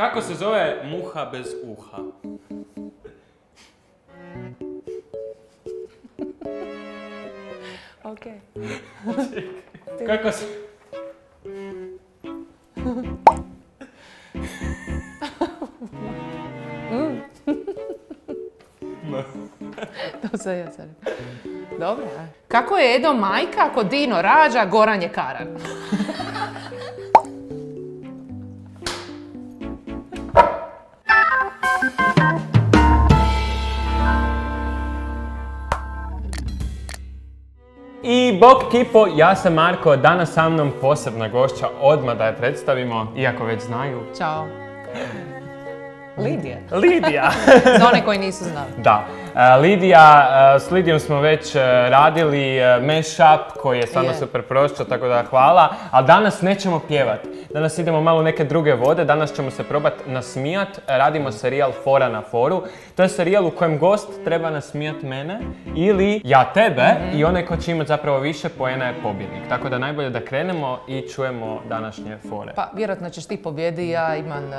Kako se zove muha bez uha? Ok. Kako se... To sam ja sad. Dobro. Kako je Edo majka ako Dino rađa, Goran je karan? I bok kipo, ja sam Marko, danas sa mnom posebna gošća, odmah da je predstavimo, iako već znaju. Ćao. Lidija. Lidija! Za one koji nisu znali. Da. Lidija, s Lidijom smo već e, radili e, mashup koji je stvarno super prošao, tako da hvala. Ali danas nećemo pjevat. Danas idemo malo neke druge vode, danas ćemo se probat nasmijat. Radimo serijal Fora na foru. To je serijal u kojem gost treba nasmijat mene ili ja tebe i onaj ko će imat zapravo više poena je pobjednik. Tako da najbolje da krenemo i čujemo današnje fore. Pa, vjerojatno ćeš ti pobjedi, ja imam e,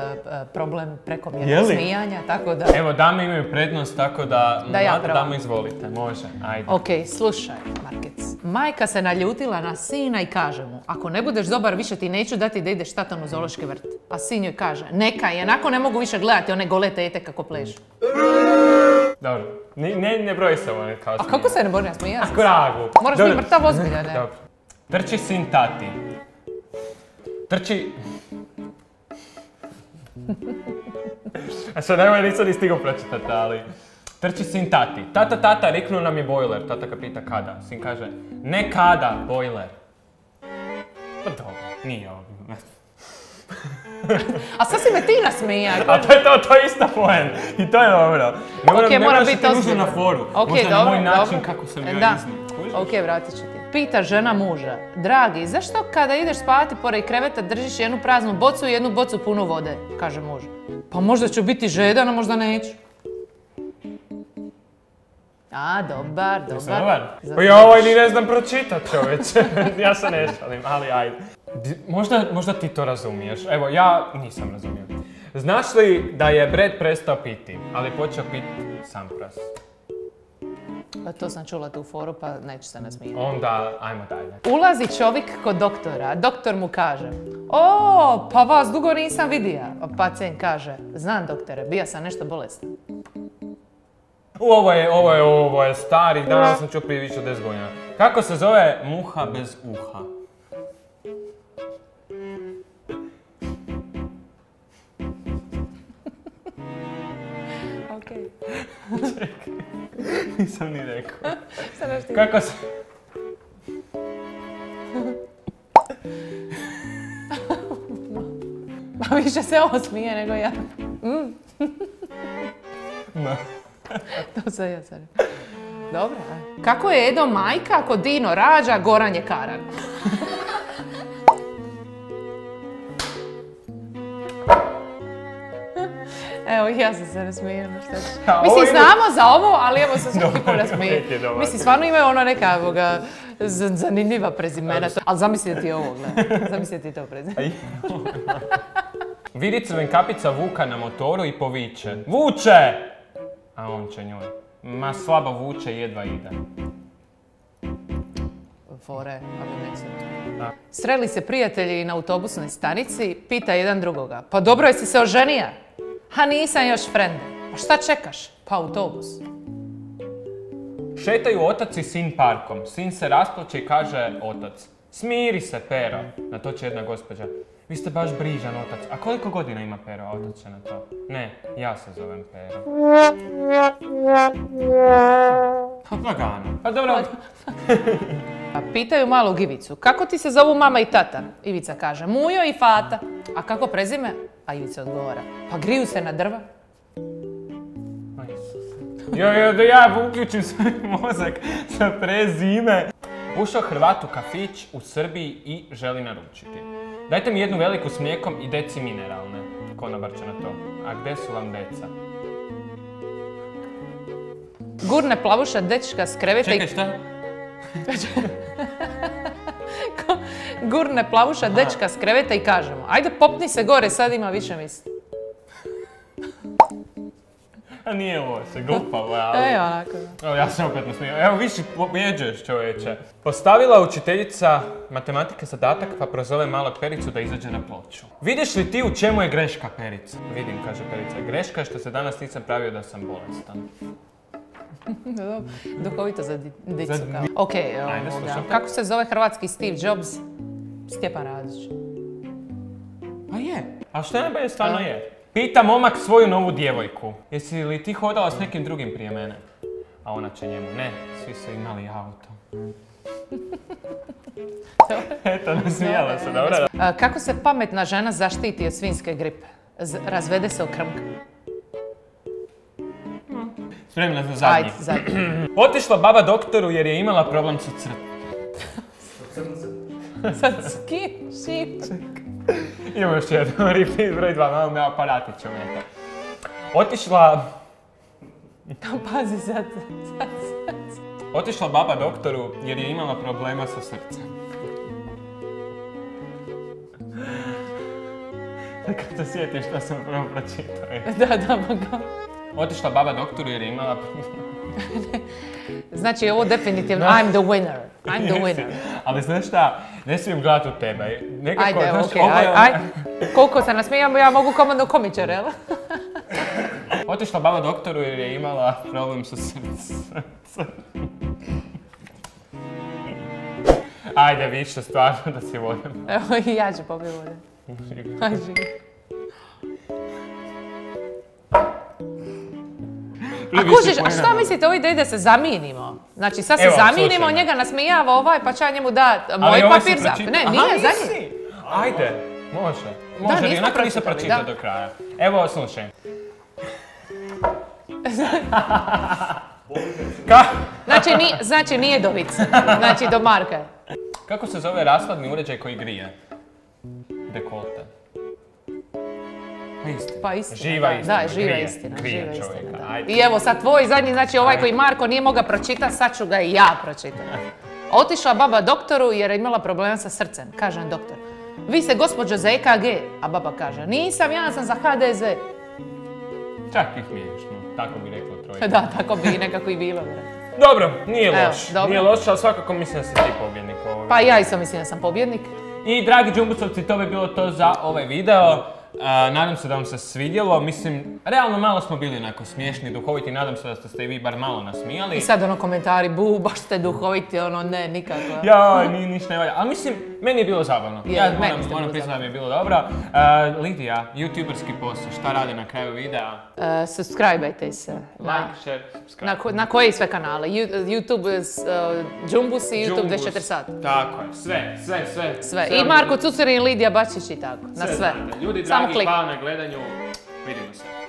problem Je prekomjernog smijanja, tako da... Evo, dame imaju prednost, tako da... Da ja mlada prva. damo, izvolite, može, ajde. Ok, slušaj, Markec. Majka se naljutila na sina i kaže mu, ako ne budeš dobar, više ti neću dati da ideš tatom u zoološki vrt. A sin joj kaže, neka, i onako ne mogu više gledati one gole tete kako plešu. Dobro, ne, ne, ne broji se ovo kao A kako se ne borim, ja sam se. Kragu. Moraš biti mrtav ozbiljan, ne? Dobro. Trči sin tati. Trči... A sad nemoj, nisam ni stigao pročitati, ali... Trči sin tati. Tata, tata, riknuo nam je bojler. Tata ga pita kada. Sin kaže, ne kada, bojler. Pa dobro, nije ovo. A sad si me ti nasmijaj. A to je to, to je ista poen. I to je dobro. Ne moram, ne mora moraš biti nužno na foru. Ok, Možda na dobro, moj način dobro. kako sam Da. iznio. Ok, vratit ću ti. Pita žena muža, dragi, zašto kada ideš spavati pored kreveta držiš jednu praznu bocu i jednu bocu punu vode? Kaže muž. Pa možda ću biti žedan, a možda neću. A, dobar, dobar. Jesam dobar? Pa ja ovaj ni ne znam pročitat čovječe. ja se ne šalim, ali ajde. Možda, možda ti to razumiješ. Evo, ja nisam razumio. Znaš li da je Brad prestao piti, ali počeo piti sam pras? Pa to sam čula tu foru, pa neću se nasmijeti. Onda, ajmo dalje. Ulazi čovjek kod doktora, doktor mu kaže O, pa vas dugo nisam vidio. A Pacijent kaže, znam doktore, bija sam nešto bolestan. Ovo je, ovo je, ovo je stari, danas sam čuo prije više od 10 godina. Kako se zove muha bez uha? Ok. Nisam ni rekao. Kako se... Pa više se ovo smije nego ja. Ma. To sam ja sad. Dobro. a? Kako je Edo majka ako Dino rađa, Goran je karan? Evo, ja sam se nasmijala, šta ću. Mislim, znamo za ovo, ali evo se svaki nasmije. uvijek je dobar. Mislim, stvarno imaju ono neka ovoga, zanimljiva prezimena. Ali zamisli ti ovo, gledaj. Zamisli ti to prezime. Aj. Vidi crvenkapica Vuka na motoru i poviče. Vuče! A on će njoj. Ma slabo vuče, jedva ide. Fore, ali. Sreli se prijatelji na autobusnoj stanici, pita jedan drugoga. Pa dobro, jesi se oženija? Ha nisam još frende. Pa šta čekaš? Pa autobus. Šetaju otac i sin parkom. Sin se rasplače i kaže otac. Smiri se, Pero. Na to će jedna gospođa. Vi ste baš brižan otac. A koliko godina ima Pero? A otac će na to. Ne, ja se zovem Pero. Pa Lagano. Pa dobro, Pa pitaju malu Ivicu, kako ti se zovu mama i tata? Ivica kaže, Mujo i Fata. A kako prezime? A Ivica odgovara, pa griju se na drva. Jo, jo, da ja uključim svoj mozak sa prezime. Ušao Hrvat u kafić u Srbiji i želi naručiti. Dajte mi jednu veliku s mlijekom i deci mineralne. Konobar će na to. A gde su vam deca? Gurne plavuša dečka s kreveta Čekaj, i... šta? Gurne plavuša dečka s kreveta i kaže mu, ajde popni se gore, sad ima više misli. A nije loše, glupavo je, ali... E, onako. Evo, ja sam opet nasmijao. Evo, više pobjeđuješ čovječe. Postavila učiteljica matematike zadatak pa prozove malog Pericu da izađe na ploču. Vidiš li ti u čemu je greška Perica? Vidim, kaže Perica. Greška je što se danas nisam pravio da sam bolestan. Duhovito za di- dicu. Za Ok, Ajde, slušam kako se zove hrvatski Steve Jobs? Stjepan Radić. A je. A što je najbolje stvarno je? Pita momak svoju novu djevojku. Jesi li ti hodala s nekim drugim prije mene? A ona će njemu, ne, svi su imali auto. Eto, nasmijala se, dobro? Kako se pametna žena zaštiti od svinjske gripe? Z- razvede se u krmka. Spremna za zadnji. Ajde, zadnji. Otišla baba doktoru jer je imala problem sa crt. Sad s kim? Šim? Imamo još jedno, repeat broj dva, malo me aparatić ometa. Otišla, Pazi sad. sad, sad. otišla baba doktoru jer je imala problema sa srcem. Kad se sjetiš što sam prvo pročitao. Da, da, ma ga. Otišla baba doktoru jer je imala Znači, ovo definitivno, I'm the winner. I'm the winner. Ali znaš šta, ne smijem gledati u tebe. Nekako, Ajde, znaš, aj, aj. Koliko se nasmijamo, ja mogu komandno komičar, jel? Otišla baba doktoru jer je imala problem sa srcem. Ajde, više stvarno da si volim. Evo i ja ću popiti vode. Aj, živi. A kužiš, a šta mislite, ovi ide da se zaminimo? Znači, sad se Evo, zaminimo, slušaj me. njega nasmijava ovaj, pa će ja njemu da moj ovaj papir za... Ne, Aha, nije, za njih. Ajde, može. Može, nismo onako nisam pročitao da. do kraja. Evo, slušaj. Ka- Znači, ni, znači nije do. Znači, do Marka. kako se zove rashladni uređaj koji grije? Dekolte. Pa istina. Pa istina. Živa da, istina, Da, živa grije, istina, grije živa čovjeka, istina, da. I evo sad tvoj zadnji, znači ovaj koji Marko nije mogao pročitati, sad ću ga i ja pročitati. Otišla baba doktoru jer je imala problema sa srcem. Kaže doktor, vi ste gospođo za EKG, a baba kaže, nisam, ja sam za HDZ. Čak i smiješno, tako bi rekla trojka. Da, tako bi nekako i bilo. Dobro, nije Evo, loš. dobro. Nije loš, ali svakako mislim da si ti pobjednik ovoga. Pa ja isto mislim da sam pobjednik. I dragi džumbusovci, to bi bilo to za ovaj video. A, nadam se da vam se svidjelo. Mislim, realno malo smo bili onako smiješni, duhoviti. Nadam se da ste se i vi bar malo nasmijali. I sad ono komentari, bu, baš ste duhoviti, ono ne, nikako. Ja, ni, ništa ne valja. Ali mislim, meni je bilo zabavno. Je, ja meni moram, moram priznati da mi je bilo dobro. Lidija, youtuberski posao, šta radi na kraju videa? E, subscribe-ajte se. Na, Like, share, subscribe. na, ko- na koji sve kanale? YouTube, uh, Džumbus i YouTube Džumbus. 24 sata. Tako je, sve, sve, sve. Sve. Sve I vam- Marko Cucerin i Lidija Bačić i tako. Na sve. Ljudi Samo klik. hvala na gledanju. Vidimo se.